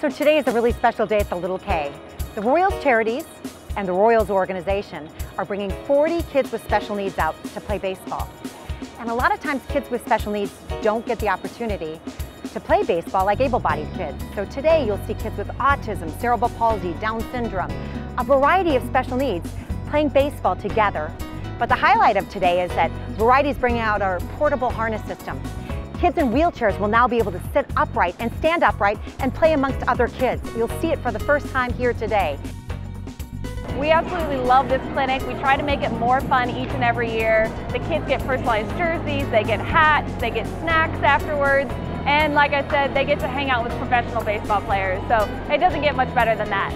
So today is a really special day at the Little K. The Royals Charities and the Royals organization are bringing 40 kids with special needs out to play baseball. And a lot of times kids with special needs don't get the opportunity to play baseball like able-bodied kids. So today you'll see kids with autism, cerebral palsy, Down syndrome, a variety of special needs playing baseball together. But the highlight of today is that Variety is bringing out our portable harness system. Kids in wheelchairs will now be able to sit upright and stand upright and play amongst other kids. You'll see it for the first time here today. We absolutely love this clinic. We try to make it more fun each and every year. The kids get personalized jerseys, they get hats, they get snacks afterwards, and like I said, they get to hang out with professional baseball players. So it doesn't get much better than that.